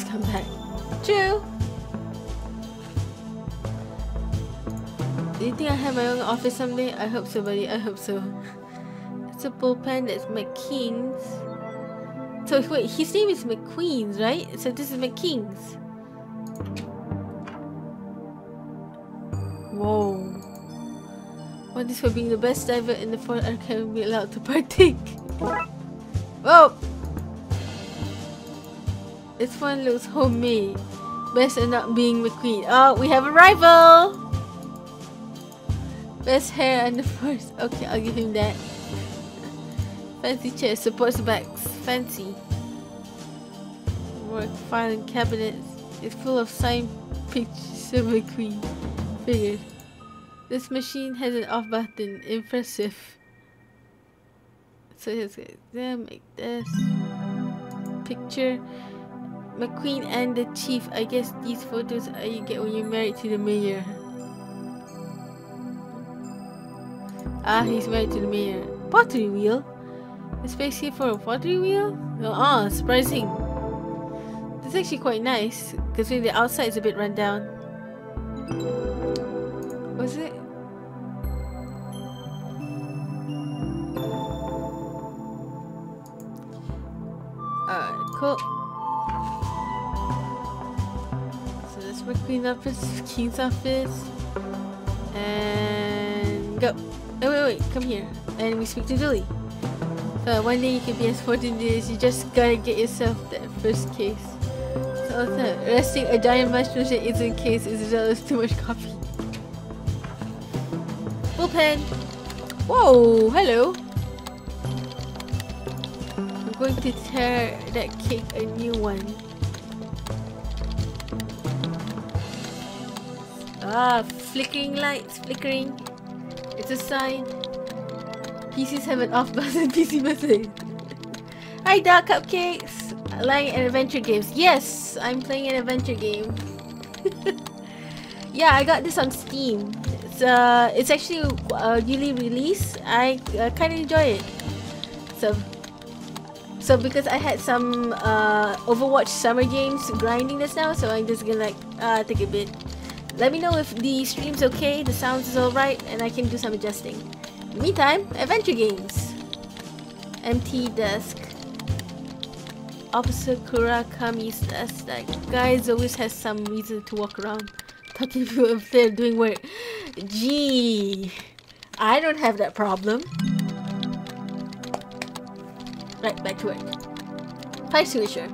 come back. True. Do you think I have my own office someday? I hope so, buddy. I hope so. It's a bullpen that's McKean's. So wait, his name is McQueen's, right? So this is McKean's. Whoa. What is for being the best diver in the fort I can be allowed to partake. Whoa! This one looks homemade. Best at not being McQueen. Oh, we have a rival! Best hair and the first. Okay, I'll give him that. Fancy chair, supports backs. Fancy. Work filing cabinets. It's full of signed pictures of McQueen. Figures. This machine has an off button. Impressive. So let's them make this picture. McQueen and the chief. I guess these photos are you get when you're married to the mayor. Ah, he's married to the mayor. Pottery wheel? The space here for a pottery wheel? Ah, surprising. That's actually quite nice, considering the outside is a bit run down. Was it? Alright, cool. That's my queen office, king's office. And go. Oh wait, wait, come here. And we speak to Julie. So one day you can be as fortunate as you just gotta get yourself that first case. So also, resting a giant mushroom shit isn't case is jealous too much coffee. Bullpen! Whoa, hello! I'm going to tear that cake a new one. Ah, flickering lights, flickering. It's a sign. PCs have an off button PC message. Hi Dark Cupcakes! Playing an adventure games. Yes, I'm playing an adventure game. yeah, I got this on Steam. It's uh, it's actually a newly release. I uh, kind of enjoy it. So, so because I had some uh, Overwatch summer games grinding this now, so I'm just gonna like uh, take a bit. Let me know if the stream's okay, the sounds is alright, and I can do some adjusting. In the Meantime, adventure games. Empty desk. Officer Kurakami's desk. That guy always has some reason to walk around talking to if they're doing work. Gee, I don't have that problem. Right, back to work. Fire extinguisher.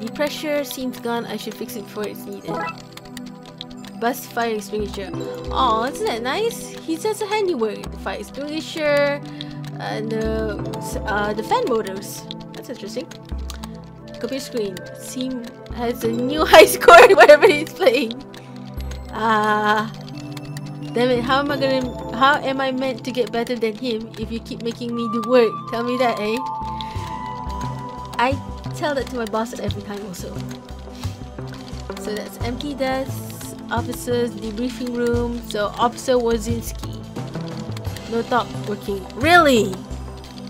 The pressure seems gone. I should fix it before it's needed. Bus fire extinguisher. Oh, isn't that nice? He does a handiwork. The fire extinguisher and the uh, the fan motors. That's interesting. Computer screen. Seem has a new high score whatever he's playing. Ah. Uh, damn it, how am I gonna how am I meant to get better than him if you keep making me do work? Tell me that, eh? I tell that to my boss every time also. So that's empty desk, officers, debriefing room. So Officer Wozinski. No talk working. Really?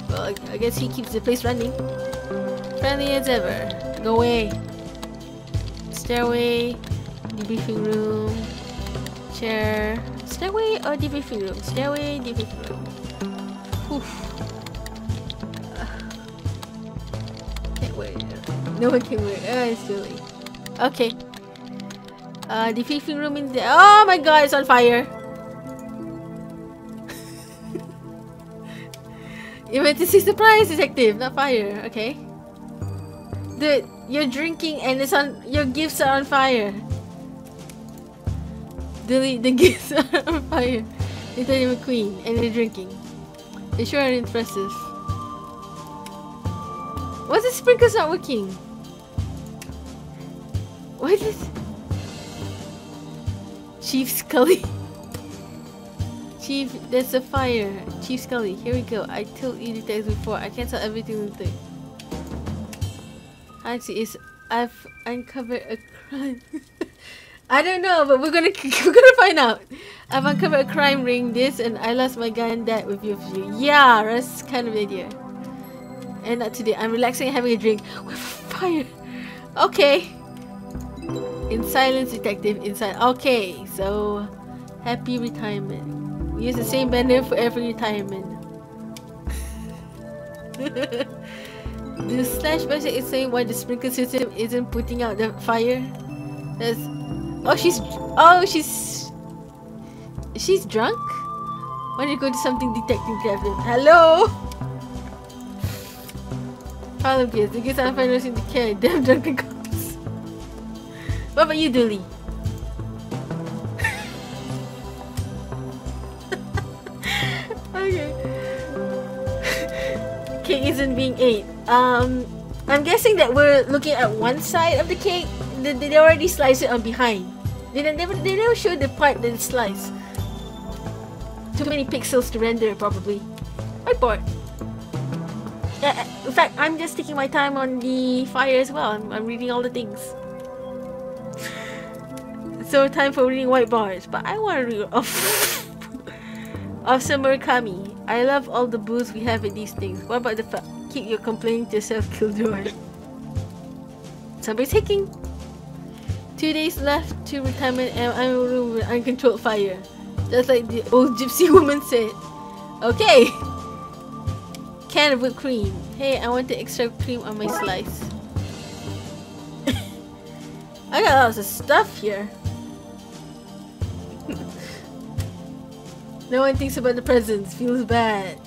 Well, I guess he keeps the place running. Friendly as ever. Go away. Stairway, debriefing room, chair. Stairway or debriefing room? Stairway, debriefing room. Oof. Can't wait. No one can wait. Oh, it's silly. Okay. Uh, debriefing room in there. Oh my god, it's on fire. Emergency surprise detective, not fire. Okay. Dude, you're drinking and it's on your gifts are on fire. Delete the gifts are on fire. You tell him queen and you're drinking. They sure are impressive. Why the sprinklers not working? Why is Chief Scully? Chief, there's a fire. Chief Scully, here we go. I told you the text before. I can't tell everything it. Actually, is I've uncovered a crime. I don't know, but we're gonna we're gonna find out. I've uncovered a crime ring. This and I lost my gun. That with you. Yeah, that's kind of idea. And not today. I'm relaxing having a drink with fire. Okay. In silence, detective. Inside. Okay, so happy retirement. We use the same banner for every retirement. the slash message is saying why the sprinkler system isn't putting out the fire. That's oh she's oh she's she's drunk. Why don't you go to something detective? Hello. Pile of kids. The kids I find nothing to care. Damn drunken. What about you, Dooley? okay. cake isn't being ate. Um, I'm guessing that we're looking at one side of the cake. They, they already sliced it on behind. They, never, they never show the part that it's sliced. Too many pixels to render, probably. I'm. Uh, in fact, I'm just taking my time on the fire as well. I'm, I'm reading all the things. So time for reading white bars. But I want to read of some Murakami. I love all the booze we have in these things. What about the fact? Keep your complaining to yourself, Killjoy. Somebody's taking. Two days left to retirement and I'm room with uncontrolled fire. Just like the old gypsy woman said. Okay. Can of whipped cream. Hey, I want the extra cream on my slice. I got lots of stuff here. no one thinks about the presents. Feels bad.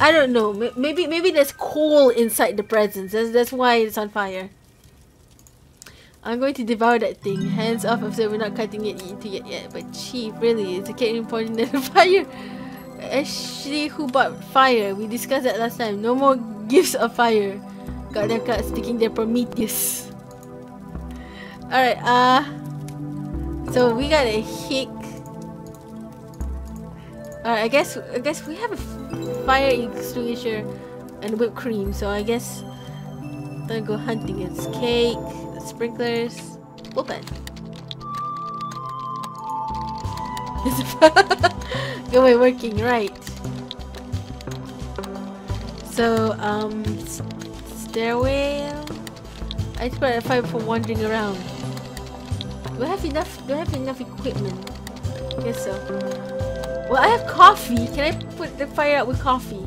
I don't know. Maybe maybe there's coal inside the presents. That's that's why it's on fire. I'm going to devour that thing. Hands off if we're not cutting it into it yet. But chief, really, is the cake important than the fire? Actually, who bought fire? We discussed that last time. No more gifts of fire. Got their cards sticking their Prometheus. Alright, uh... So we got a hick. Alright, I guess I guess we have a fire extinguisher and whipped cream, so I guess gonna go hunting. It's cake, sprinklers, open. Good way working, right. So, um, stairway. I just got a find for wandering around. Do I have enough? Do I have enough equipment? Guess so. Well, I have coffee. Can I put the fire out with coffee?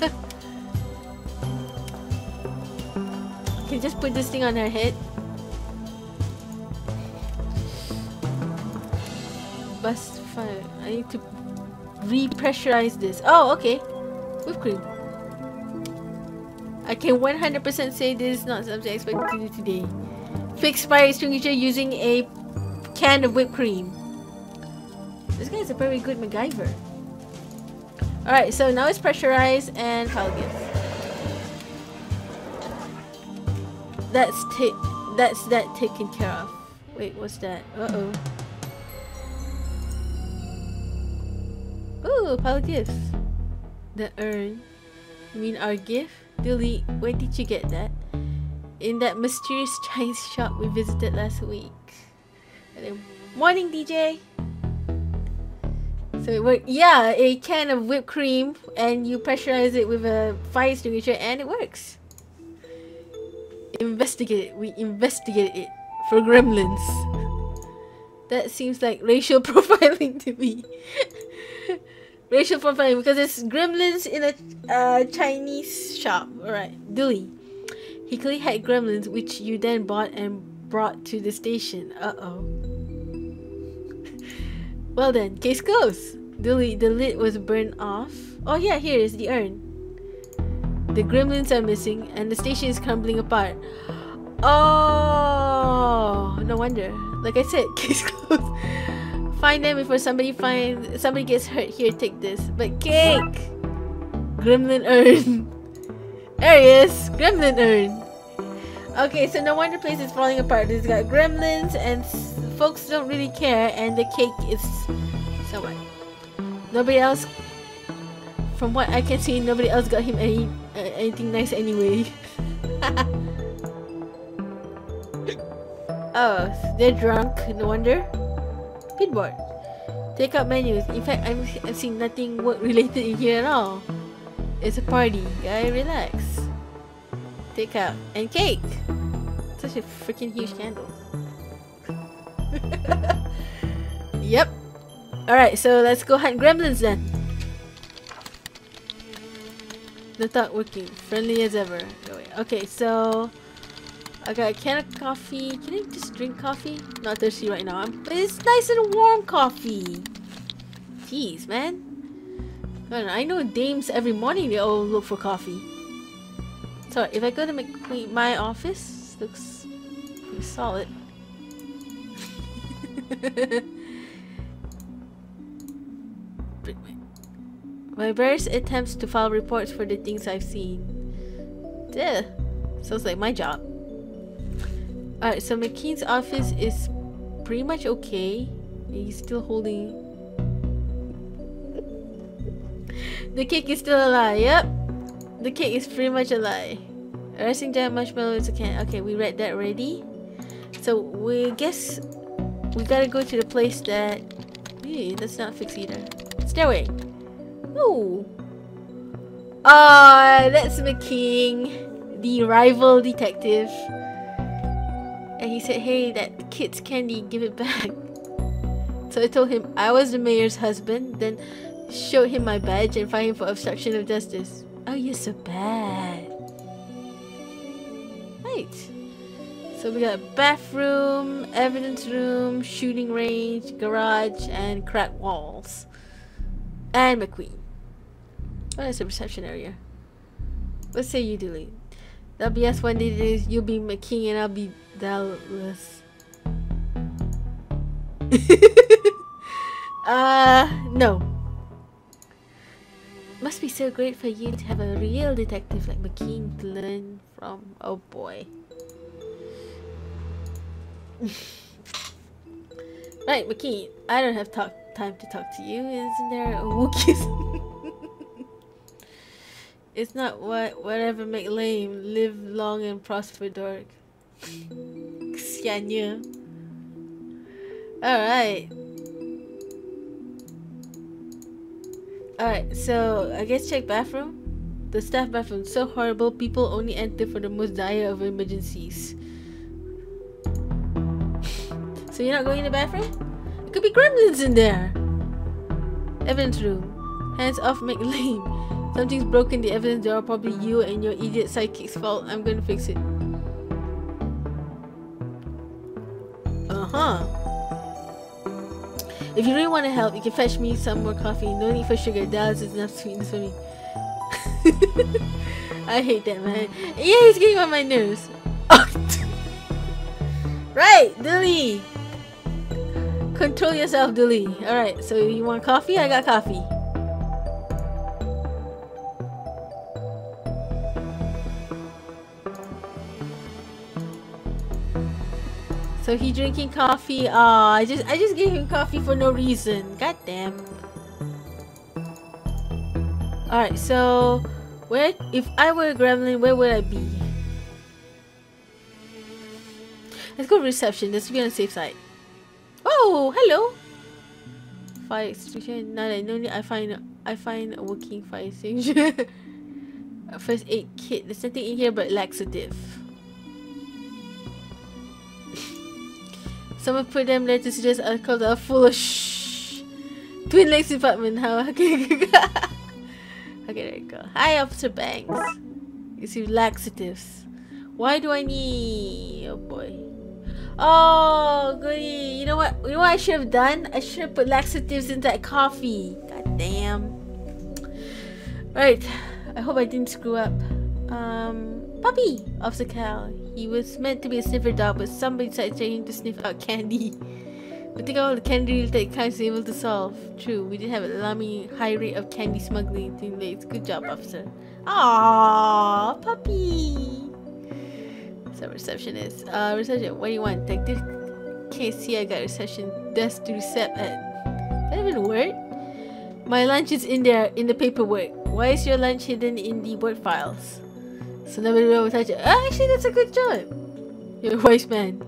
Can just put this thing on her head? Bust fire. I need to repressurize this. Oh, okay. Whipped cream. I can 100% say this is not something I expected to do today. Fix fire extinguisher using a can of whipped cream. This guy is a very good MacGyver. Alright, so now it's pressurized and gift. That's that's that taken care of. Wait, what's that? Uh-oh. Ooh, pile gifts. The urn. You mean our gift? Dilly, where did you get that? In that mysterious Chinese shop we visited last week. Morning, DJ. So it worked. Yeah, a can of whipped cream, and you pressurize it with a fire extinguisher, and it works. Investigate it. We investigated it for gremlins. That seems like racial profiling to me. Racial profiling because it's gremlins in a uh, Chinese shop. Alright, Dewey. He clearly had gremlins, which you then bought and brought to the station. Uh oh. Well then, case closed. The, the lid was burned off. Oh yeah, here is the urn. The gremlins are missing and the station is crumbling apart. Oh, no wonder. Like I said, case closed. Find them before somebody find somebody gets hurt. Here, take this. But cake, gremlin urn. There he is, gremlin urn. Okay, so no wonder place is falling apart. It's got gremlins and folks don't really care and the cake is so what? Nobody else from what I can see nobody else got him any uh, anything nice anyway. oh, they're drunk, no wonder. Pinboard. Take out menus. In fact, I'm, seeing nothing work related in here at all. It's a party. Guy, relax. Take out. And cake! Such a freaking huge candle. yep. Alright, so let's go hunt gremlins then. The thought working. Friendly as ever. Okay, so... I got a can of coffee. Can I just drink coffee? Not thirsty right now. I'm, it's nice and warm coffee. Jeez, man. I know dames every morning they all look for coffee. So if I go to my, my office, looks pretty solid. my various attempts to file reports for the things I've seen. Yeah, sounds like my job. Alright, so McKean's office is pretty much okay. He's still holding... The cake is still alive, yep. The cake is pretty much alive. Arresting giant marshmallows can Okay, we read that already. So we guess we gotta go to the place that... Hey, that's not fixed either. Stairway. Ooh. Ah, uh, that's McKean, the rival detective. And he said, hey, that kid's candy, give it back. So I told him I was the mayor's husband, then showed him my badge and fined him for obstruction of justice. Oh, you're so bad. Right. So we got bathroom, evidence room, shooting range, garage, and cracked walls. And McQueen. What is the reception area? Let's say you delete. That'll be us one day. You'll be McKean and I'll be Dallas. uh, no. Must be so great for you to have a real detective like McKean to learn from. Oh boy. right, McKean. I don't have talk time to talk to you. Isn't there a Wookiees? It's not what whatever make lame. Live long and prosper, dork. Xianya. Alright. Alright, so I guess check bathroom. The staff bathroom so horrible, people only enter for the most dire of emergencies. so you're not going in the bathroom? It could be gremlins in there. Evidence room. Hands off McLean. Something's broken the evidence there are probably you and your idiot psychic's fault. I'm gonna fix it. Uh-huh. If you really want to help, you can fetch me some more coffee. No need for sugar. Dallas is enough sweetness for me. I hate that man. Yeah, he's getting on my nerves. right, Dilly. Control yourself, Dilly. Alright, so you want coffee? I got coffee. So he drinking coffee. Ah, I just I just gave him coffee for no reason. God damn. Alright, so where if I were a gremlin, where would I be? Let's go reception. Let's be on the safe side. Oh, hello. Fire extinguisher. Now that no need I find I find a working fire extinguisher. First aid kit. There's nothing in here but laxative. Someone put them there to suggest alcohol are full of shh. Twin Lakes Department, how? Okay, okay, there you go. Hi, Officer Banks. You see laxatives. Why do I need... Oh boy. Oh, goody. You know what? You know what I should have done? I should have put laxatives in that coffee. God damn. Right. I hope I didn't screw up. Um, puppy, Officer Cal. He was meant to be a sniffer dog, but somebody decided him to sniff out candy. But think all the candy that Kai's able to solve. True, we did have a alarming high rate of candy smuggling in Lakes. Good job, officer. Aww, puppy. So receptionist. Uh, reception. What do you want, detective? Can't see I got reception desk to recept at. That even work? My lunch is in there in the paperwork. Why is your lunch hidden in the work files? So nobody will touch it. Oh, actually, that's a good job. You're a wise man.